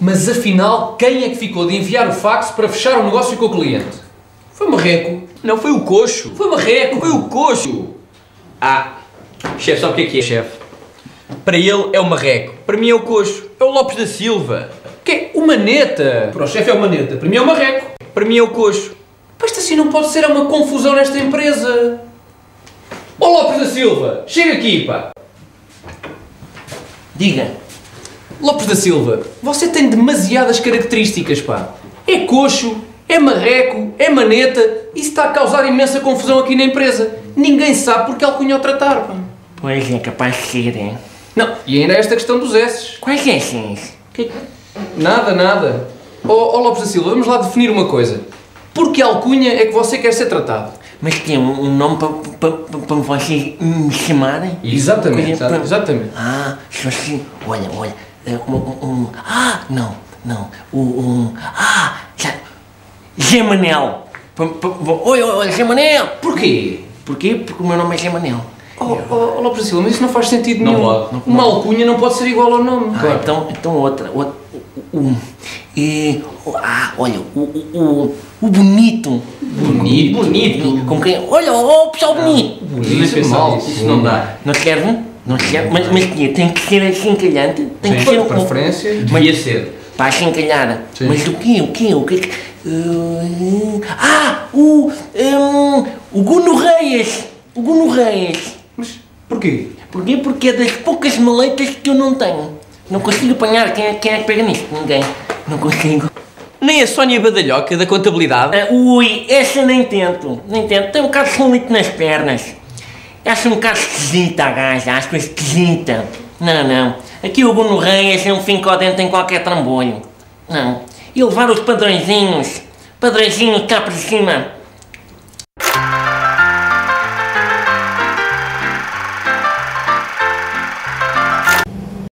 Mas afinal, quem é que ficou de enviar o fax para fechar o negócio com o cliente? Foi Marreco. Não, foi o coxo. Foi Marreco. Foi o coxo. Ah, chefe, sabe o que é que é, chefe? Para ele é o marreco, para mim é o coxo. É o Lopes da Silva. Que é o Maneta. Para o chefe é o Maneta. Para mim é o Marreco. Para mim é o coxo. Mas assim não pode ser é uma confusão nesta empresa. Ó Lopes da Silva, chega aqui, pá. Diga. Lopes da Silva, você tem demasiadas características, pá. É coxo, é marreco, é maneta. Isso está a causar imensa confusão aqui na empresa. Ninguém sabe porque alcunha ao tratar, pá. Pois é, capaz de ser, hein? Não, e ainda há esta questão dos S's. Quais esses? Que- Nada, nada. Ó ó, Lopes da Silva, vamos lá definir uma coisa. Por que alcunha é que você quer ser tratado? Mas tem um, um nome para pa, pa, pa vocês me chamarem? Exatamente, exatamente. Ah, só assim, olha, olha, é, um, um, um- ah, não, não, o, um, ah, já, Zé Manel. Pa- pa- pa- Oi, oi, oi, Zé Manel. Porquê? Porquê? Porque o meu nome é Zé Manel. Oh, oh, oh, Silva, mas isso não faz sentido Não nenhum. pode, não Uma alcunha não pode ser igual ao nome. Ah, então, então outra, outra o, o, e, ah, olha, o, o, o, o bonito. Bonito? Bonito. Com quem, olha, o pessoal bonito. Bonito, Isso mal. isso não dá. Não serve? Não serve? Mas, mas tinha, tem que ser assim calhante. Tem que Sim, ser um- preferência. Devia ser. Para assim calhar. Sim. Mas o quê? O quê? O quê? que- Uh, ah! O. Um, o Guno Reis! O Guno Reis! Mas porquê? Porquê? Porque é das poucas maletas que eu não tenho. Não consigo apanhar. Quem é, quem é que pega nisto? Ninguém. Não consigo. Nem a Sónia Badalhoca da contabilidade. Ah, ui, essa nem tento. Nem tento. Tem um bocado de solito nas pernas. Acho um bocado esquisita gaja. Acho esquisita. Não, não. Aqui o Bruno Reis é um finco dentro em qualquer trambolho. Não. E levar os padrõezinhos. Padrõezinhos cá para cima.